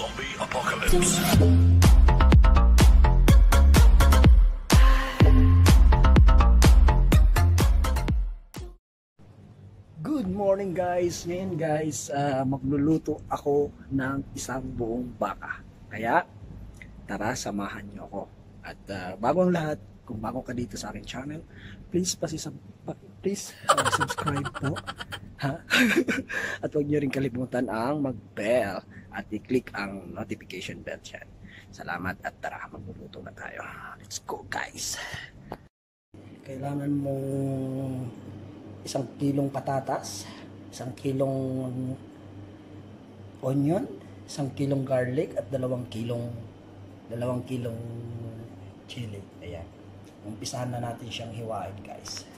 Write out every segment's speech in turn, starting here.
Zombie Apocalypse. Good morning guys! Ngayon guys, ah, magluluto ako ng isang buong baka. Kaya, tara samahan niyo ako. At ah, bago ang lahat, kung bago ka dito sa aking channel, please pasisab please ah, subscribe po. At huwag niyo rin kalimutan ang mag-bell at i-click ang notification bell dyan. Salamat at tara, magluluto na tayo. Let's go guys! Kailangan mong isang kilong patatas, isang kilong onion, isang kilong garlic at dalawang kilong dalawang kilong chili. Ayan. Umpisahan na natin siyang hiwain, guys.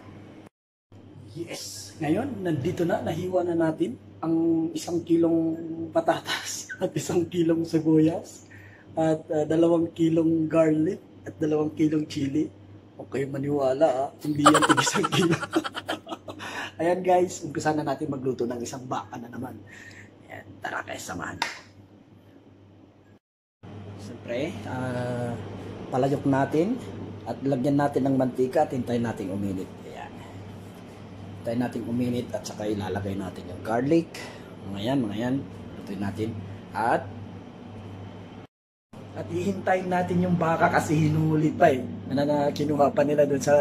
Yes! Ngayon, nandito na, nahiwa na natin ang isang kilong patatas at isang kilong sibuyas at uh, dalawang kilong garlic at dalawang kilong chili. Okay, maniwala ah. Hindi yan tig isang kilo. Ayan guys, umpisa na natin magluto ng isang baka na naman. Ayan, tara guys, samahan. Siyempre, ah, palayok natin at lagyan natin ng mantika at hintayin natin uminit. Hintayin natin uminit at saka ilalagay natin yung garlic. Mga yan, mga yan. Lutuin natin. At at hihintayin natin yung baka kasi hinuli pa eh. Na, na kinuha pa nila doon sa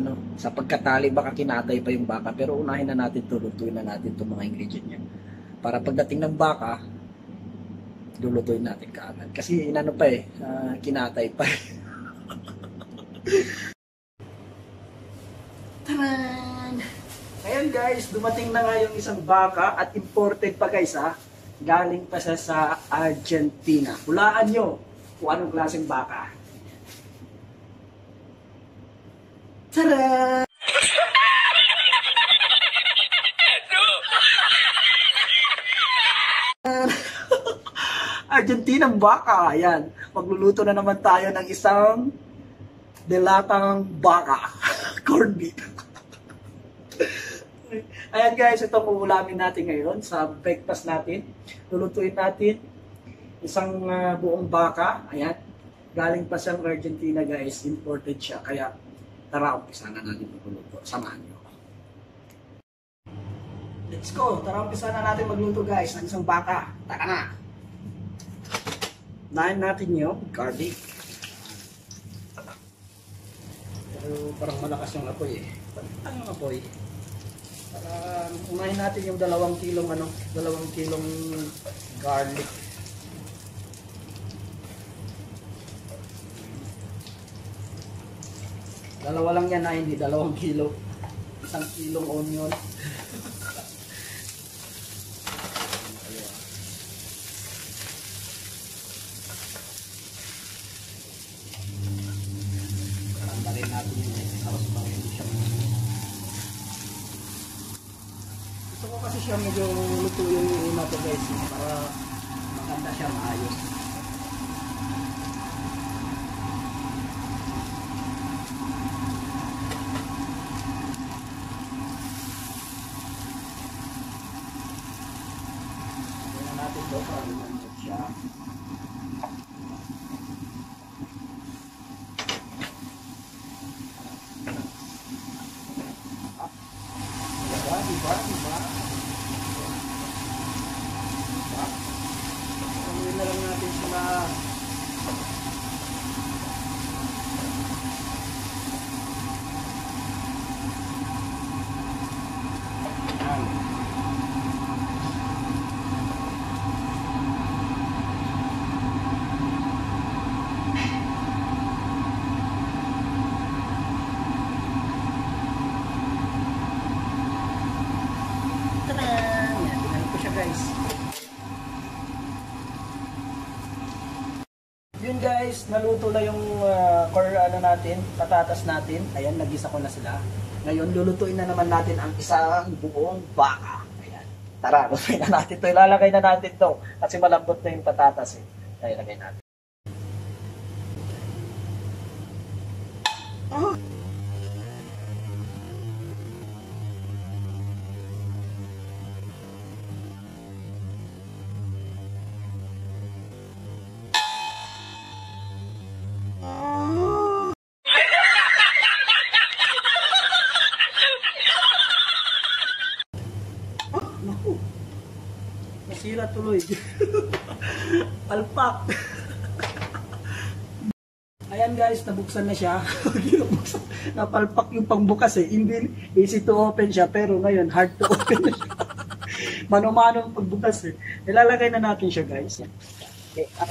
ano, sa pagkatali baka kinatay pa yung baka pero unahin na natin to, lutuin na natin itong mga ingredient niya. Para pagdating ng baka, lulutuin natin kaagad. Kasi inano pa eh, ah, kinatay pa eh. Taran! Ayan guys, dumating na nga yung isang baka at imported pa guys ha. Galing pa siya sa Argentina. Hulaan nyo kung anong klaseng baka. Tara! Argentinang baka. Ayan. Magluluto na naman tayo ng isang delatang baka. Corned beef. Ayan guys, ito ang uulamin natin ngayon sa breakfast natin. Lulutuin natin isang ah, buong baka. Ayan. Galing pa siyang Argentina guys. Imported siya. Kaya tara, umpisa na natin magluluto. Samahan ako. Let's go. Tara, umpisa na natin magluto guys ng isang baka. Taka na. Nahin natin yung garlic. Pero parang malakas yung apoy eh. Palitan yung apoy. Para unahin natin yung dalawang kilong ano, dalawang kilong garlic. Dalawa lang yan na hindi dalawang kilo. Isang kilong onion. Karanda rin natin yung tapos bang hindi siya Gusto ko kasi siya medyo una to guys para maganda siya maayos. Lagyan na natin ito para lumansot siya. Diba? Diba? Diba? Diba? Gawin na lang natin sila. Yan. Tada! Yan, tinalo ko siya guys. Yun guys, naluto na yung uh, core ano natin, patatas natin. Ayan, nagisa ko na sila. Ngayon, lulutuin na naman natin ang isang buong baka. Ayan. Tara, lutuin na natin to. Ilalagay na natin to. Kasi malambot na yung patatas eh. Kaya ilagay natin. Oh. Tuloy. Palpak. Ayan guys, nabuksan na siya. Napalpak yung pangbukas eh. Hindi, easy to open siya, pero ngayon, hard to open na siya. Mano-mano pagbukas eh. Ilalagay na natin siya guys. Okay. Ah,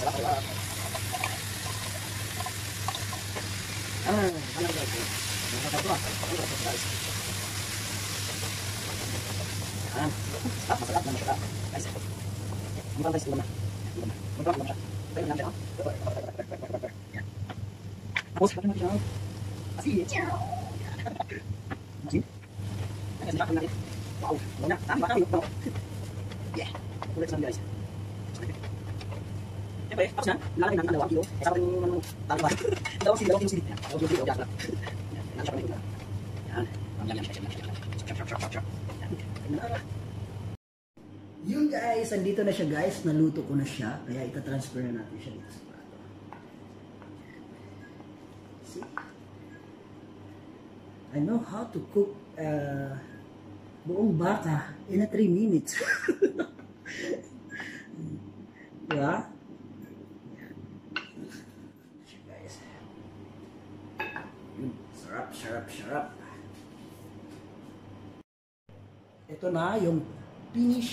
ano guys? Ah, ah, Wow, banyak, tambah kali, ya, kulit senang guys. Siyempre, tapos na, nilalagay namin ng 2 kilo. Kasama rin yung talimbar. Dalawang kilo, kilo sili. Dalawang kilo, kilo, kilo. Yan, yan siya kami. Yan. Yun guys, andito na siya guys. Naluto ko na siya. Kaya ita-transfer na natin siya dito sa plato. See? I know how to cook uh, buong baka in a 3 minutes. diba? Sarap, sarap, sarap. Ito na yung finish.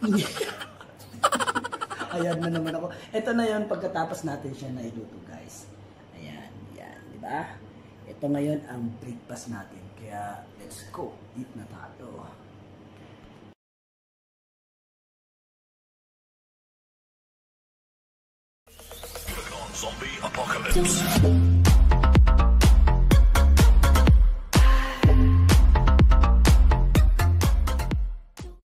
finish. Ayan na naman ako. Ito na yon pagkatapos natin siya na iluto guys. Ayan, yan, di ba? Ito ngayon ang breakfast natin. Kaya let's go. Eat na tayo. Zombie apocalypse.